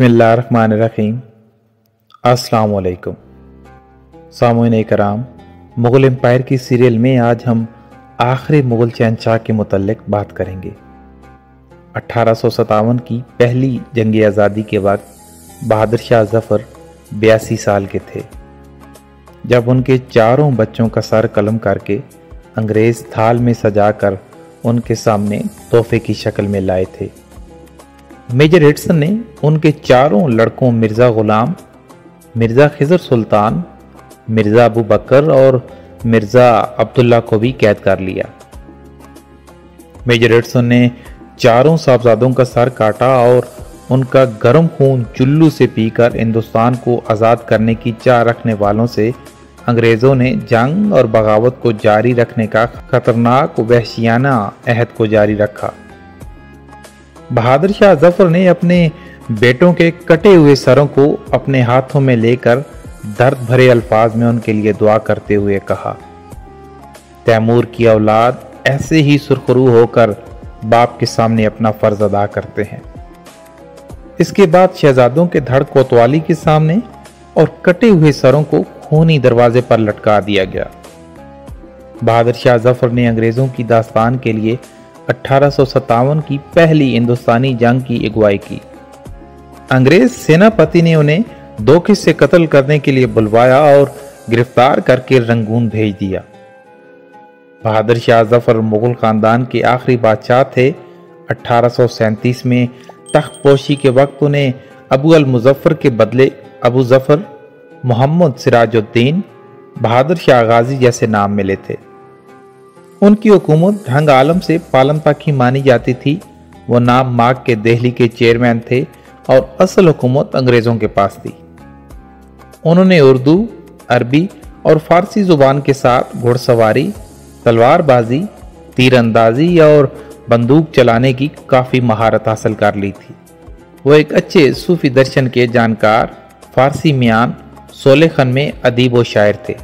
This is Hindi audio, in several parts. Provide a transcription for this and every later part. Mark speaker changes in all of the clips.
Speaker 1: बसमीम असलकुम सामिन कराम मुग़ल एम्पायर की सीरियल में आज हम आखिरी मुग़ल शहनशाह के मतलब बात करेंगे सतावन की पहली जंग आज़ादी के वक्त बहादुर शाह जफ़र बयासी साल के थे जब उनके चारों बच्चों का सर कलम करके अंग्रेज़ थाल में सजाकर उनके सामने तोहफे की शक्ल में लाए थे मेजर हिटसन ने उनके चारों लड़कों मिर्ज़ा गुलाम, मिर्ज़ा खिजर सुल्तान, मिर्ज़ा अबू बकर और मिर्ज़ा अब्दुल्ला को भी कैद कर लिया। मेजर हिटसन ने चारों साहबजादों का सर काटा और उनका गर्म खून चुल्लू से पीकर हिंदुस्तान को आज़ाद करने की चाह रखने वालों से अंग्रेज़ों ने जंग और बगावत को जारी रखने का खतरनाक, वहशियाना अहद को जारी रखा। बहादुर शाह ज़फ़र ने अपने बेटों के कटे हुए सरों को अपने हाथों में लेकर दर्द भरे अल्फाज में उनके लिए दुआ करते हुए कहा, तैमूर की औलाद ऐसे ही सुरखरू होकर बाप के सामने अपना फ़र्ज़ अदा करते हैं। इसके बाद शहजादों के धड़ कोतवाली के सामने और कटे हुए सरों को खूनी दरवाजे पर लटका दिया गया। बहादुर शाह ज़फ़र ने अंग्रेज़ों की दास्तान के लिए अठारह की पहली हिंदुस्तानी जंग की अगुवाई की। अंग्रेज़ सेनापति ने उन्हें दो से कत्ल करने के लिए बुलवाया और गिरफ़्तार करके रंगून भेज दिया। बहादुर शाह ज़फ़र मुगल खानदान के आखिरी बादशाह थे। अठारह में तख्त पोशी के वक्त उन्हें अबू अल मुजफ्फर के बदले अबू ज़फ़र मोहम्मद सिराजुद्दीन, बहादुर शाह गाजी जैसे नाम मिले थे। उनकी हुकूमत ढंग आलम से पालन पाखी मानी जाती थी। वो नाम माग के दिल्ली के चेयरमैन थे और असल हुकूमत अंग्रेज़ों के पास थी। उन्होंने उर्दू, अरबी और फारसी ज़ुबान के साथ घुड़सवारी, तलवारबाजी, तीरंदाजी और बंदूक चलाने की काफ़ी महारत हासिल कर ली थी। वो एक अच्छे सूफी दर्शन के जानकार, फारसी मियान, सोलेखन में अदीब व शायर थे।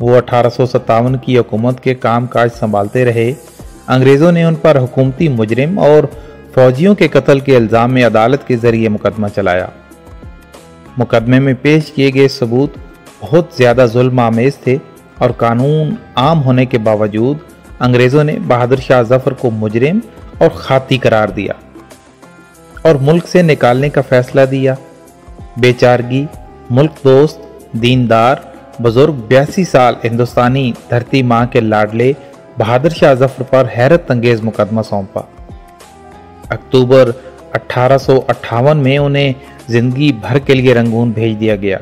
Speaker 1: वो अठारह सौ सत्तावन की हुकूमत के काम काज संभालते रहे। अंग्रेज़ों ने उन पर हुकूमती मुजरिम और फौजियों के कत्ल के इल्ज़ाम में अदालत के ज़रिए मुकदमा चलाया। मुकदमे में पेश किए गए सबूत बहुत ज़्यादा जुल्म आमेज थे और कानून आम होने के बावजूद अंग्रेज़ों ने बहादुर शाह ज़फ़र को मुजरिम और खाती करार दिया और मुल्क से निकालने का फैसला दिया। बेचारगी, मुल्क दोस्त, दीनदार बुज़ुर्ग बयासी साल हिंदुस्तानी धरती माँ के लाडले बहादुर शाह ज़फ़र पर हैरत अंगेज मुकदमा सौंपा। अक्टूबर अठारह सौ अठावन में उन्हें ज़िंदगी भर के लिए रंगून भेज दिया गया।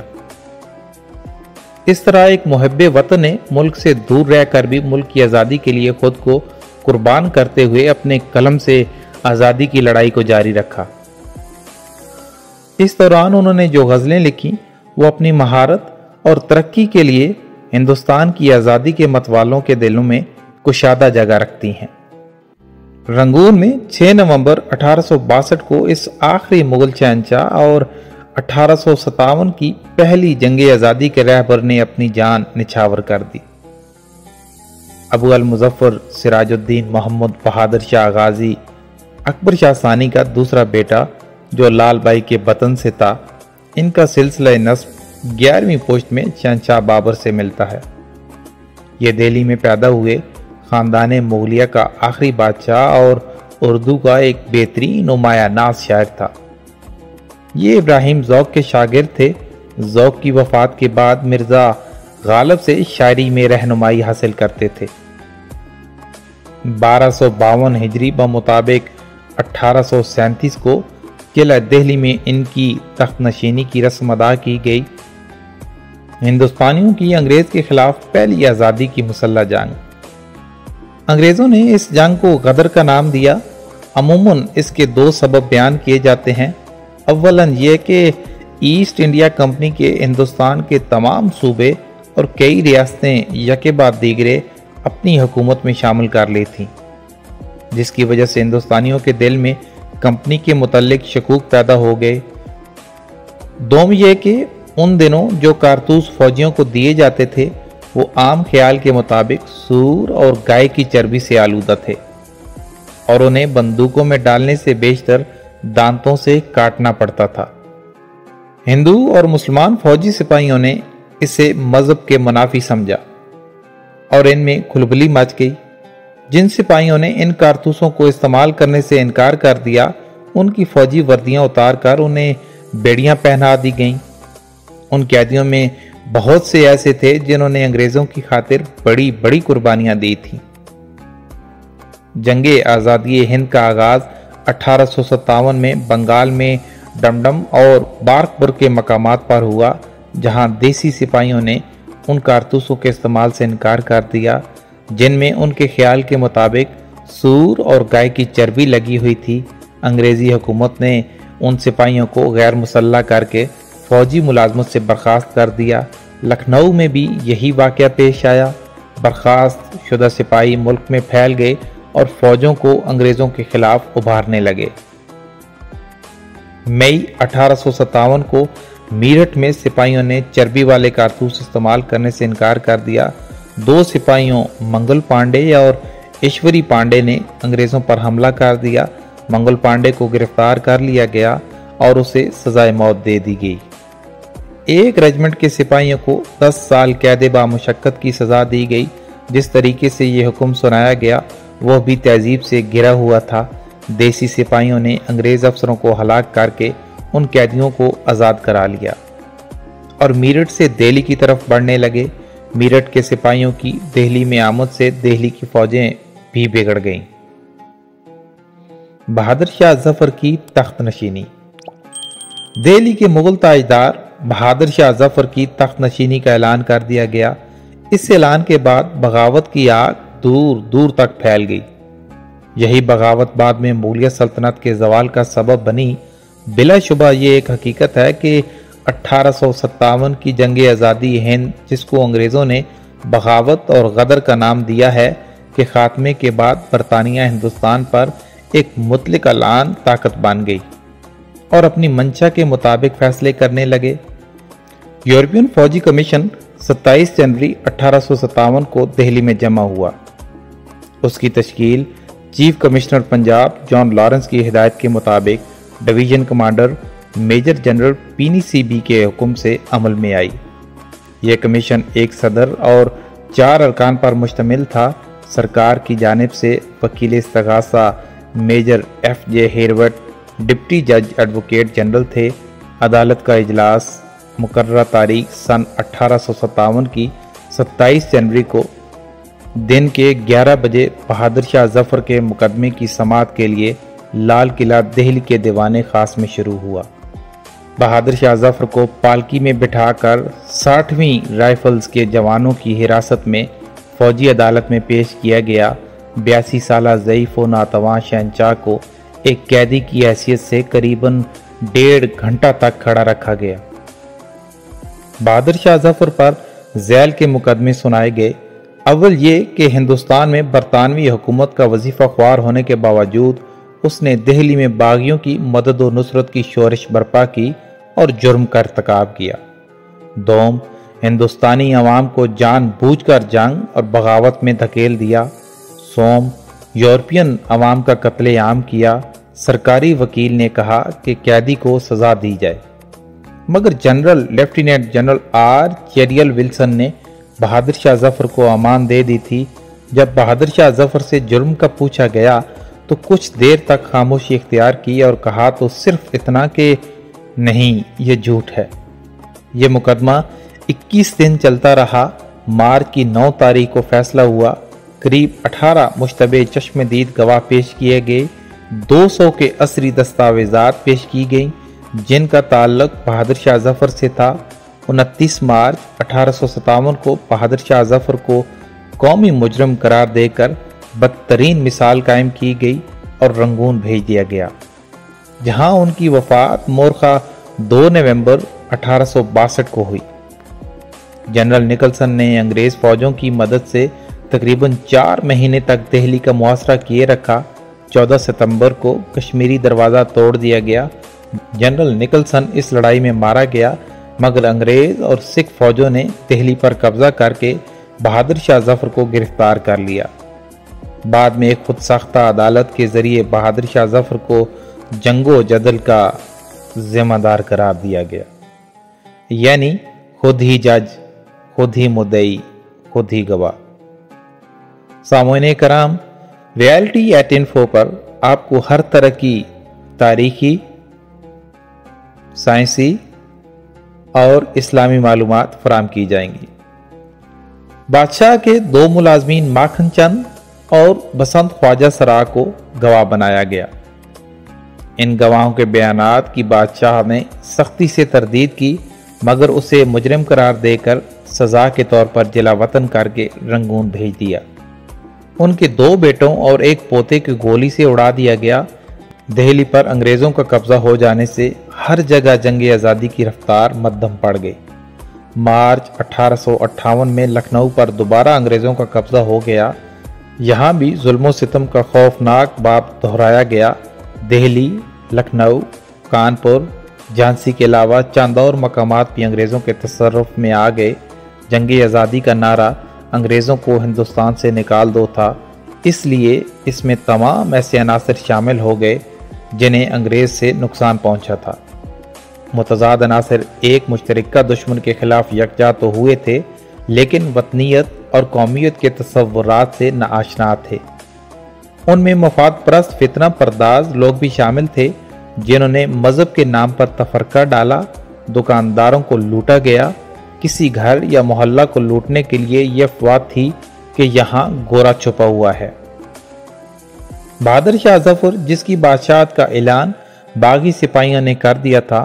Speaker 1: इस तरह एक मुहब वतन ने मुल्क से दूर रहकर भी मुल्क की आज़ादी के लिए खुद को कुर्बान करते हुए अपने कलम से आज़ादी की लड़ाई को जारी रखा। इस दौरान उन्होंने जो गज़लें लिखी, वो अपनी महारत और तरक्की के लिए हिंदुस्तान की आज़ादी के मतवालों के दिलों में कुशादा जगह रखती हैं। रंगून में 6 नवंबर अठारह को इस आखिरी मुगल शहनशाह और अठारह की पहली जंग आज़ादी के रहबर ने अपनी जान निछावर कर दी। अबू अल मुजफ्फर सिराजुद्दीन मोहम्मद बहादुर शाह गाजी, अकबर शाह सानी का दूसरा बेटा जो लाल बाई के बतन से था, इनका सिलसिला नस्ब ग्यारहवीं पोस्ट में शहनशाह बाबर से मिलता है। ये दिल्ली में पैदा हुए ख़ानदान मुगलिया का आखिरी बादशाह और उर्दू का एक बेहतरीन नुमाया नाज शायर था। ये इब्राहिम जौक के शागिर थे। जौक की वफात के बाद मिर्ज़ा गालब से शायरी में रहनुमाई हासिल करते थे। बारह सौ बावन हिजरी सौ सैंतीस को किला दिल्ली में इनकी तख्त नशीनी की रस्म अदा की गई। हिंदुस्तानियों की अंग्रेज़ के खिलाफ पहली आज़ादी की मुसल्ला जंग। अंग्रेज़ों ने इस जंग को गदर का नाम दिया। अमूमन इसके दो सबब बयान किए जाते हैं। अवलन ये कि ईस्ट इंडिया कंपनी के हिंदुस्तान के तमाम सूबे और कई रियासतें यके बाद दीगरे अपनी हुकूमत में शामिल कर ली थीं, जिसकी वजह से हिंदुस्तानियों के दिल में कंपनी के मुतलक शकूक पैदा हो गए। दोम यह कि उन दिनों जो कारतूस फौजियों को दिए जाते थे, वो आम ख्याल के मुताबिक सूर और गाय की चर्बी से आलूदा थे और उन्हें बंदूकों में डालने से बेशतर दांतों से काटना पड़ता था। हिंदू और मुसलमान फौजी सिपाहियों ने इसे मज़हब के मुनाफी समझा और इनमें खुलबली मच गई। जिन सिपाहियों ने इन कारतूसों को इस्तेमाल करने से इनकार कर दिया, उनकी फौजी वर्दियाँ उतार कर उन्हें बेड़ियाँ पहना दी गईं। उन कैदियों में बहुत से ऐसे थे जिन्होंने अंग्रेज़ों की खातिर बड़ी बड़ी कुर्बानियाँ दी थी। जंगे आज़ादी हिंद का आगाज़ अठारह सौ सतावन में बंगाल में डमडम और बारकपुर के मकाम पर हुआ, जहाँ देसी सिपाहियों ने उन कारतूसों के इस्तेमाल से इनकार कर दिया, जिनमें उनके ख्याल के मुताबिक सूर और गाय की चर्बी लगी हुई थी। अंग्रेज़ी हुकूमत ने उन सिपाहियों को गैर मुसल्ला करके फौजी मुलाजमत से बर्खास्त कर दिया। लखनऊ में भी यही वाक़ पेश आया। बर्खास्त शुदा सिपाही मुल्क में फैल गए और फौजों को अंग्रेज़ों के खिलाफ उभारने लगे। मई अठारह सौ सतावन को मीरठ में सिपाहियों ने चर्बी वाले कारतूस इस्तेमाल करने से इनकार कर दिया। दो सिपाहियों, मंगल पांडे और ईश्वरी पांडे ने अंग्रेज़ों पर हमला कर दिया। मंगल पांडे को गिरफ़्तार कर लिया गया और उसे सजाए मौत दे दी गई। एक रेजिमेंट के सिपाहियों को 10 साल कैद बामुशक्क़त की सज़ा दी गई। जिस तरीके से ये हुक्म सुनाया गया, वह भी तहजीब से गिरा हुआ था। देसी सिपाहियों ने अंग्रेज़ अफसरों को हलाक करके उन कैदियों को आज़ाद करा लिया और मीरठ से दिल्ली की तरफ़ बढ़ने लगे। मीरठ के सिपाहियों की दिल्ली में आमद से दिल्ली की फौजें भी बिगड़ गईं। बहादुर शाह ज़फ़र की तख्त नशीनी दिल्ली के मुगल ताजदार बहादुर शाह ज़फ़र की तख्त नशीनी का ऐलान कर दिया गया। इस ऐलान के बाद बगावत की आग दूर दूर तक फैल गई। यही बगावत बाद में मूलिया सल्तनत के जवाल का सबब बनी। बिलाशुबा ये एक हकीकत है कि अठारह की जंग आज़ादी हिंद, जिसको अंग्रेज़ों ने बगावत और गदर का नाम दिया है, के खात्मे के बाद बरतानिया हिंदुस्तान पर एक मुतलिक अलान ताकत बन गई और अपनी मंशा के मुताबिक फैसले करने लगे। यूरोपियन फौजी कमीशन 27 जनवरी अठारह सौ सत्तावन को दिल्ली में जमा हुआ। उसकी तश्कील chief commissioner Punjab John Lawrence की हिदायत के मुताबिक डिवीज़न कमांडर मेजर जनरल पीनी सी बी के हुक्म से अमल में आई। यह कमीशन एक सदर और चार अरकान पर मुश्तमिल था। सरकार की जानब से वकील इस्तगासा major F J Harriott deputy जज एडवोकेट जनरल थे। अदालत का इजलास मुकर्रा तारीख सन अठारह सौ सतावन की 27 जनवरी को दिन के 11 बजे बहादुर शाह ज़फ़र के मुकदमे की समात के लिए लाल किला दिल्ली के दीवान खास में शुरू हुआ। बहादुर शाह ज़फ़र को पालकी में बिठाकर साठवीं राइफल्स के जवानों की हिरासत में फौजी अदालत में पेश किया गया। बयासी साल ज़यीफ़ व नातवा शहनशाह को एक कैदी की हैसियत से करीबन डेढ़ घंटा तक खड़ा रखा गया। बहादुर शाह ज़फ़र पर जैल के मुकदमे सुनाए गए। अव्वल ये कि हिंदुस्तान में बरतानवी हुकूमत का वजीफ़ा ख्वार होने के बावजूद उसने दिल्ली में बागियों की मदद और नुसरत की शोरश बर्पा की और जुर्म का irतकब किया। दोम, हिंदुस्तानी अवाम को जान बूझ कर जंग और बगावत में धकेल दिया। सोम, यूरोपियन अवाम का कत्ले आम किया। सरकारी वकील ने कहा कि कैदी को सजा दी जाए। मगर general lieutenant general Archdale Wilson ने बहादुर शाह ज़फ़र को अमान दे दी थी। जब बहादुर शाह ज़फ़र से जुर्म का पूछा गया तो कुछ देर तक खामोशी इख्तियार की और कहा तो सिर्फ़ इतना कि नहीं, ये झूठ है। ये मुकदमा 21 दिन चलता रहा। मार्च की 9 तारीख को फैसला हुआ। करीब 18 मुशतबे चश्मदीद गवाह पेश किए गए। 200 के असरी दस्तावेजात पेश की गई। जिनका ताल्लुक बहादुर शाह ज़फ़र से था, उनतीस मार्च अठारह को बहादुर शाह ज़फ़र को कौमी मुजरम करार देकर बदतरीन मिसाल कायम की गई और रंगून भेज दिया गया। जहाँ उनकी वफात मोरखा 2 नवंबर अठारह सौ बासठ को हुई। जनरल निकलसन ने अंग्रेज़ फौजों की मदद से तकरीबन चार महीने तक दिल्ली का मुआसरा किए रखा। 14 सितंबर को कश्मीरी दरवाज़ा तोड़ दिया गया जनरल निकलसन इस लड़ाई में मारा गया, मगर अंग्रेज़ और सिख फौजों ने दिल्ली पर कब्जा करके बहादुर शाह ज़फ़र को गिरफ़्तार कर लिया। बाद में एक खुद साख्ता अदालत के ज़रिए बहादुर शाह ज़फ़र को जंगो जदल का जिम्मेदार करार दिया गया। यानी खुद ही जज, खुद ही मुदई, खुद ही गवाह। सामोने कराम रियलिटी एट इन्फो पर आपको हर तरह की तारीखी साइंसी और इस्लामी मालूम फराम की जाएँगी। बादशाह के दो मुलाजमीन माखन चंद और बसंत ख्वाजा सरा को गवाह बनाया गया। इन गवाहों के बयानात की बादशाह ने सख्ती से तरदीद की, मगर उसे मुजरम करार देकर सजा के तौर पर जिला वतन करके रंगून भेज दिया। उनके दो बेटों और एक पोते की गोली से उड़ा दिया गया दहली पर अंग्रेज़ों का कब्जा हो जाने से हर जगह जंग आज़ादी की रफ्तार मध्यम पड़ गई। मार्च अठारह सौ अट्ठावन में लखनऊ पर दोबारा अंग्रेज़ों का कब्जा हो गया। यहाँ भी जुल्म सितम का खौफनाक बाप दोहराया गया। दिल्ली लखनऊ, कानपुर, झांसी के अलावा चंद और मकाम भी अंग्रेज़ों के तसरफ में आ गए। जंग आज़ादी का नारा अंग्रेज़ों को हिंदुस्तान से निकाल दो था। इसलिए इसमें तमाम ऐसे अनासर शामिल हो गए जिन्हें अंग्रेज़ से नुकसान पहुँचा था। मुतजाद अनासर एक मुश्तरका दुश्मन के खिलाफ यकजा तो हुए थे, लेकिन वतनीत और कौमियत के तस्वुरात से नाशना थे। उनमें मफाद परस्त फितना परदाज लोग भी शामिल थे, जिन्होंने मज़हब के नाम पर तफरका डाला, दुकानदारों को लूटा गया, किसी घर या मोहल्ला को लूटने के लिए यह अफवाह थी कि यहाँ गोरा छुपा हुआ है। बहादुर शाह ज़फ़र, जिसकी बादशाह का ऐलान बागी सिपाहियों ने कर दिया था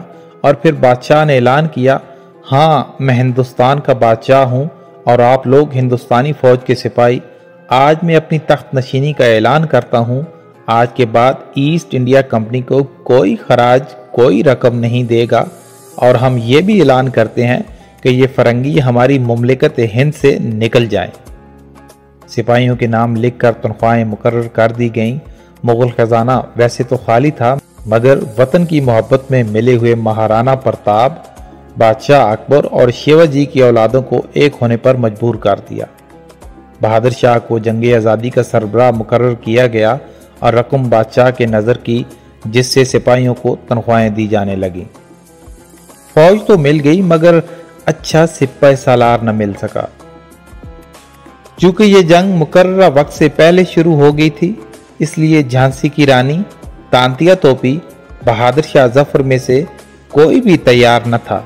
Speaker 1: और फिर बादशाह ने ऐलान किया हाँ मैं हिंदुस्तान का बादशाह हूँ और आप लोग हिंदुस्तानी फौज के सिपाही। आज मैं अपनी तख्त नशीनी का ऐलान करता हूँ। आज के बाद ईस्ट इंडिया कंपनी को कोई खराज, कोई रकम नहीं देगा। और हम ये भी ऐलान करते हैं कि ये फरंगी हमारी ममलिकत हिंद से निकल जाए। सिपाहियों के नाम लिखकर तनख्वाहें मुकर कर दी गईं। मुगल खजाना वैसे तो खाली था, मगर वतन की मोहब्बत में मिले हुए महाराना प्रताप, बादशाह अकबर और शिवाजी की औलादों को एक होने पर मजबूर कर दिया। बहादुर शाह को जंग आज़ादी का सरबराह मुकर किया गया और रकम बादशाह के नज़र की, जिससे सिपाहियों को तनख्वाहें दी जाने लगीं। फौज तो मिल गई, मगर अच्छा सिपाही सालार न मिल सका। चूँकि ये जंग मुकर्र वक्त से पहले शुरू हो गई थी, इसलिए झांसी की रानी तांतिया तोपी, बहादुर शाह ज़फ़र में से कोई भी तैयार न था।